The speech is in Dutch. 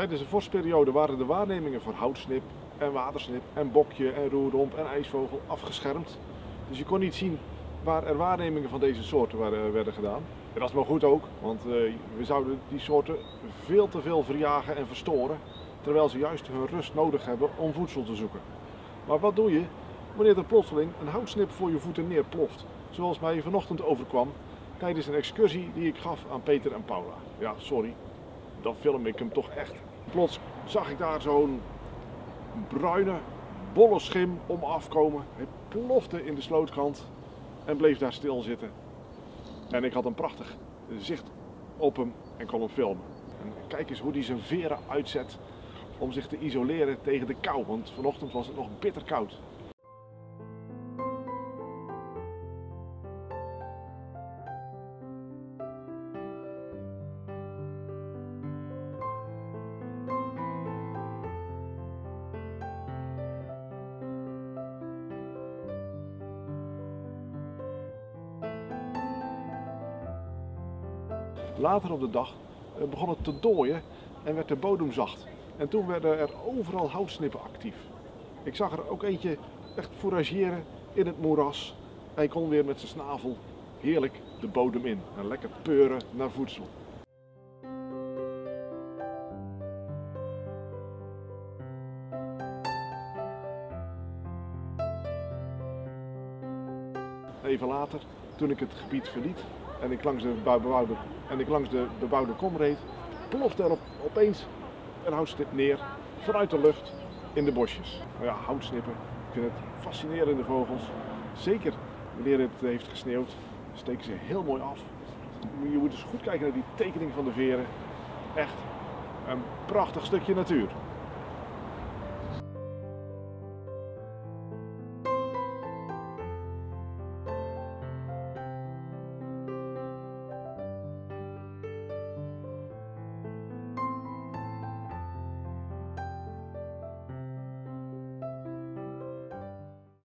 Tijdens de vorstperiode waren de waarnemingen voor houtsnip en watersnip en bokje en roerdomp en ijsvogel afgeschermd. Dus je kon niet zien waar er waarnemingen van deze soorten waren- werden gedaan. En dat is wel goed ook, want eh, we zouden die soorten veel te veel verjagen en verstoren, terwijl ze juist hun rust nodig hebben om voedsel te zoeken. Maar wat doe je wanneer er plotseling een houtsnip voor je voeten neerploft? Zoals mij vanochtend overkwam tijdens een excursie die ik gaf aan Peter en Paula. Ja, sorry, dan film ik hem toch echt. Plots zag ik daar zo'n bruine, bolle schim om me afkomen. Hij plofte in de slootkant en bleef daar stilzitten. En ik had een prachtig zicht op hem en kon hem filmen. En kijk eens hoe hij zijn veren uitzet om zich te isoleren tegen de kou, want vanochtend was het nog bitter koud. Later op de dag eh, begon het te dooien en werd de bodem zacht. En toen werden er overal houtsnippen actief. Ik zag er ook eentje echt fourageren in het moeras. Hij kon weer met zijn snavel heerlijk de bodem in en lekker peuren naar voedsel. Even later, toen ik het gebied verliet en ik langs de bebouwde, en ik langs de bebouwde kom reed, plofte er op, opeens een houtsnip neer vanuit de lucht in de bosjes. Nou ja, houtsnippen, ik vind het fascinerende vogels. Zeker wanneer het heeft gesneeuwd, steken ze heel mooi af. Je moet eens goed kijken naar die tekening van de veren. Echt een prachtig stukje natuur.